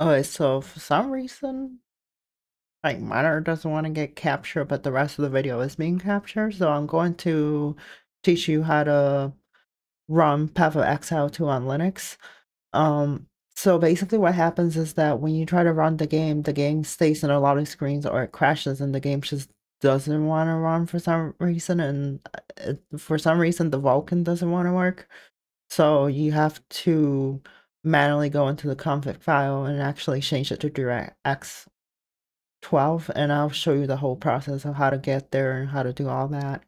Okay, so for some reason, like monitor doesn't want to get captured, but the rest of the video is being captured. So I'm going to teach you how to run Path of Exile 2 on Linux. Um, so basically what happens is that when you try to run the game, the game stays in a lot of screens or it crashes and the game just doesn't want to run for some reason and uh, for some reason the Vulkan doesn't want to work. So you have to manually go into the config file and actually change it to DirectX 12 and I'll show you the whole process of how to get there and how to do all that.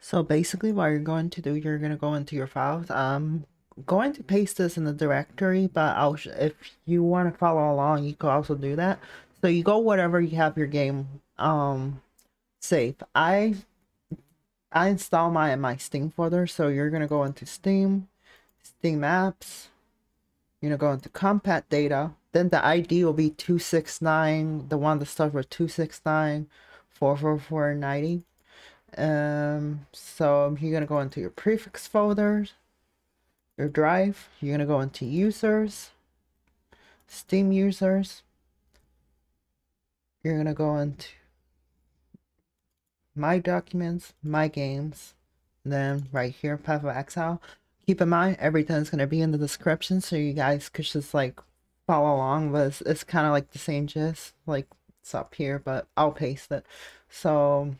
So basically what you're going to do, you're going to go into your files. I'm going to paste this in the directory, but I'll if you want to follow along, you can also do that. So you go whatever you have your game um safe. I I install my my Steam folder, so you're gonna go into Steam, Steam apps, you're gonna go into compat data, then the ID will be 269, the one that starts with 269 44490. Um so you're gonna go into your prefix folders, your drive, you're gonna go into users, Steam users, you're gonna go into my documents, my games, then right here, Path of Exile. Keep in mind, everything's gonna be in the description, so you guys could just like follow along. But it's, it's kind of like the same gist, like it's up here, but I'll paste it. So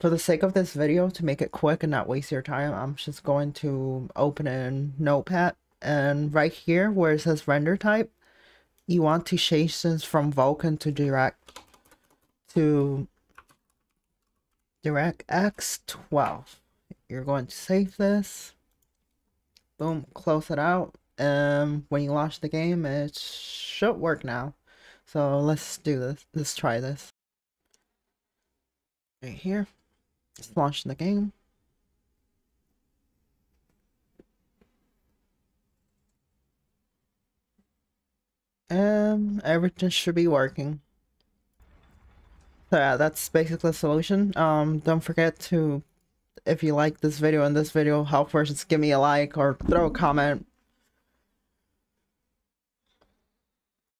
for the sake of this video, to make it quick and not waste your time, I'm just going to open in Notepad, and right here where it says render type, you want to change this from Vulkan to direct to DirectX 12. You're going to save this. Boom, close it out. And when you launch the game, it should work now. So let's do this. Let's try this. Right here. Let's launch the game. And everything should be working. So yeah, that's basically the solution. Um, don't forget to, if you like this video and this video, help first, just give me a like or throw a comment